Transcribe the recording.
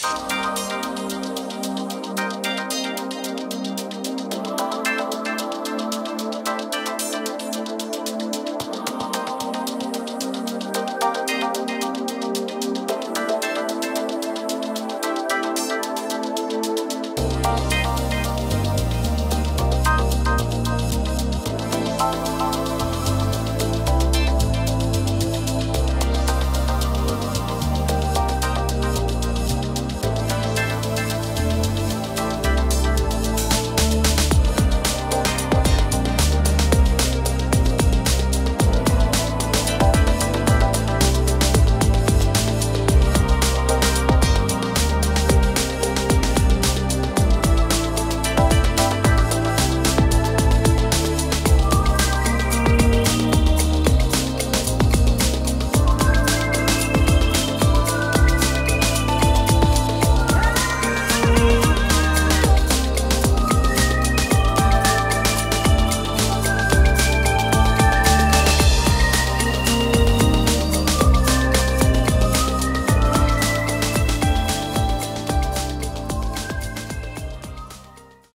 Música